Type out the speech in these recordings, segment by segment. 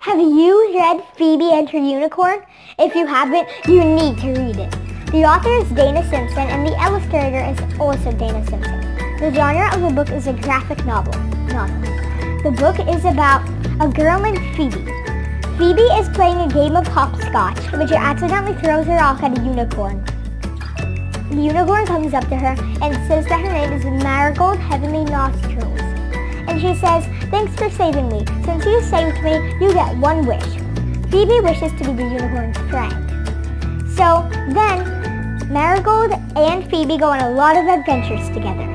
Have you read Phoebe and Her Unicorn? If you haven't, you need to read it. The author is Dana Simpson and the illustrator is also Dana Simpson. The genre of the book is a graphic novel. novel. The book is about a girl named Phoebe. Phoebe is playing a game of hopscotch she accidentally throws her off at a unicorn. The unicorn comes up to her and says that her name is Marigold Heavenly Nostrils. And she says, thanks for saving me. Since you saved me, you get one wish. Phoebe wishes to be the unicorn's friend. So then, Marigold and Phoebe go on a lot of adventures together.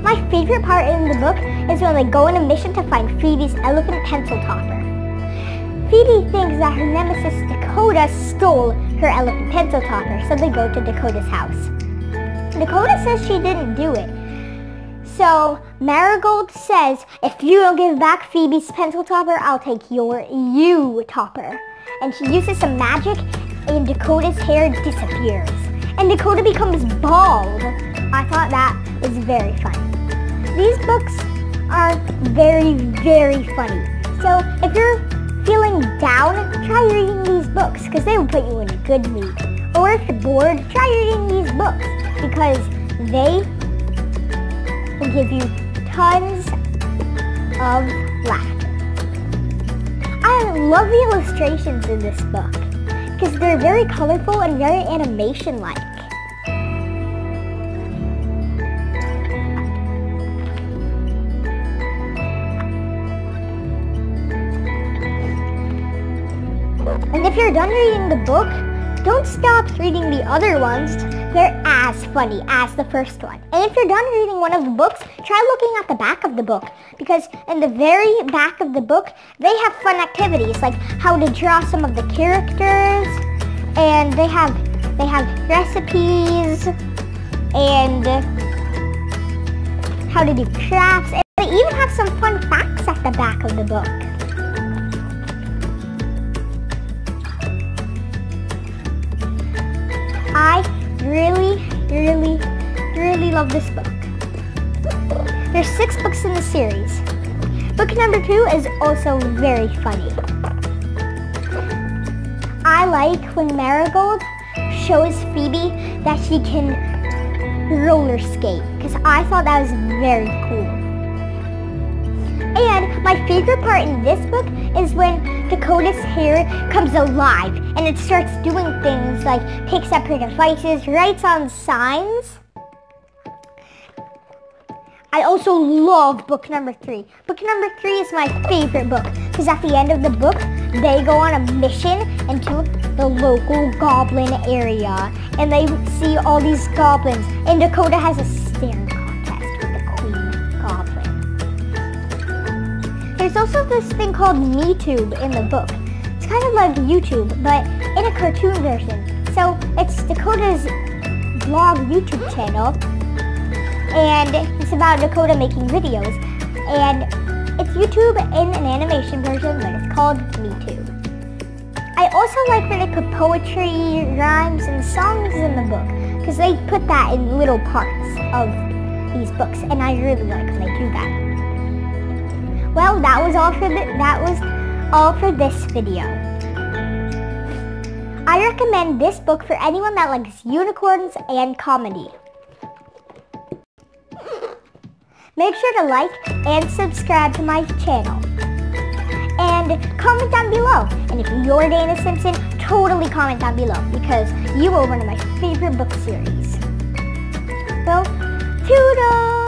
My favorite part in the book is when they go on a mission to find Phoebe's elephant pencil topper. Phoebe thinks that her nemesis Dakota stole her elephant pencil topper, so they go to Dakota's house. Dakota says she didn't do it. So Marigold says, if you don't give back Phoebe's pencil topper, I'll take your you topper. And she uses some magic and Dakota's hair disappears. And Dakota becomes bald. I thought that was very funny. These books are very, very funny. So if you're feeling down, try reading these books because they will put you in a good mood. Or if you're bored, try reading these books because they will give you tons of laughter. I love the illustrations in this book because they're very colorful and very animation-like. And if you're done reading the book, don't stop reading the other ones. They're as funny as the first one. And if you're done reading one of the books, try looking at the back of the book. Because in the very back of the book, they have fun activities like how to draw some of the characters. And they have, they have recipes and how to do crafts. And they even have some fun facts at the back of the book. I really, really, really love this book. There's six books in the series. Book number two is also very funny. I like when Marigold shows Phoebe that she can roller skate because I thought that was very cool. And my favorite part in this book is when Dakota's hair comes alive and it starts doing things like picks up her devices, writes on signs. I also love book number three. Book number three is my favorite book because at the end of the book, they go on a mission into the local goblin area and they see all these goblins and Dakota has a staring contest with the queen goblin. There's also this thing called MeTube in the book. It's kind of like YouTube, but in a cartoon version. So it's Dakota's blog YouTube channel, and it's about Dakota making videos. And YouTube in an animation version, but it's called MeTube. I also like when they put poetry, rhymes, and songs in the book, because they put that in little parts of these books, and I really like when they do that. Well, that was all for the, that was all for this video. I recommend this book for anyone that likes unicorns and comedy. Make sure to like and subscribe to my channel. And comment down below. And if you're Dana Simpson, totally comment down below because you are one of my favorite book series. Well, toodles!